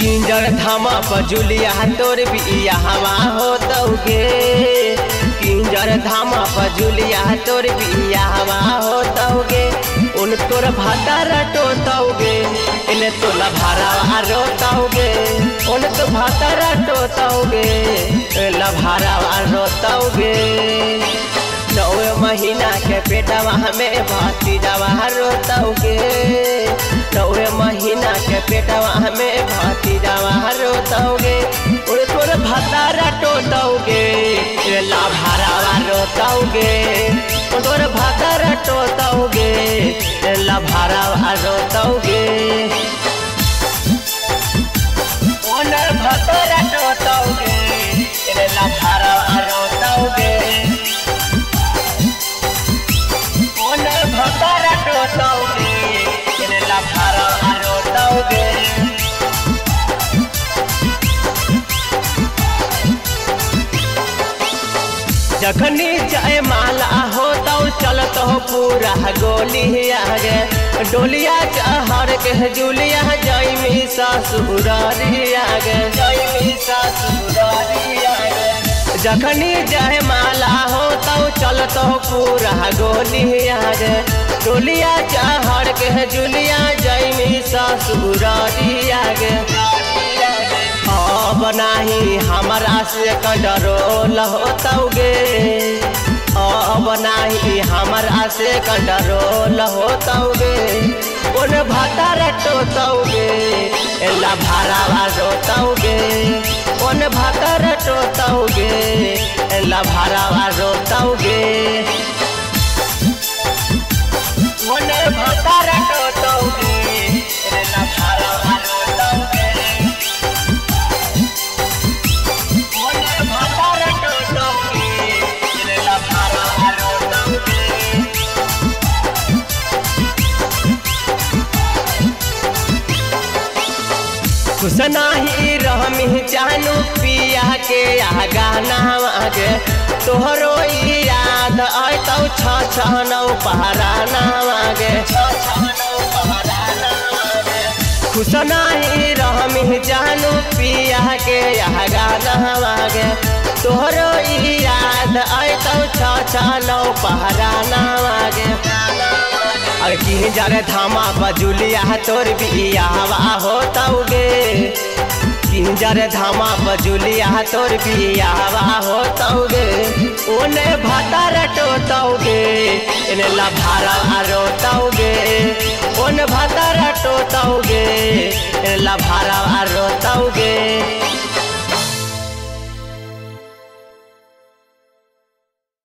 किंजर धामा पर जुलिया तोर बिया हवा होतौगे किंजर धामा पर जुलिया तोर बिया हवा होतौगे उन तोर भातार टोतौगे इने तोला भारा रोतौगे उन तो भातार टोतौगे ला भारा रोतौगे नौवे महीना के पेटवा हमें भाती दवा रोतौगे नौवे महीना के पेटवा हमें ला भारावा रोतौगे तोर भतारा टोतौगे ला भारावा रोतौगे। ओनर भतारा टोतौगे ला भारावा रोतौगे। ओनर भतारा टोतौगे। जखनी जय माला हो तो चलत हो पूरा गोली आगे। डोलिया चहर के जुलिया जैमी ससुरारी आगे। जैमी ससुरारी आगे। जखनी जय माला हो तो चलत हो पूरा गोली आगे। डोलिया चहर के जुलिया जैमी ससुरारी आगे। अब नाही हमारा से कंट्रोल होतौगे अब से कंट्रोल होतौगे उन भातार टोतौगे एला भारावा रोतौगे उन भातार खुश नाही रहमी जानू पिया के आगा नागे तोहरो याद आय तो छ छ नौ पहरा नागे खुश नाही रहमी जानू पिया के आगा नागे तोहरो याद आय तो छ छ नौ पहरा नागे अरे की जरे धामा बजुलिया तोर बिया, हवा होतौगे किंजर धामा बजुलिया तोर बिया, हवा होतौगे ओने भातार टोतौगे इने ला भारा रोतौगे ओने भातार टोतौगे इने ला भारा रोतौगे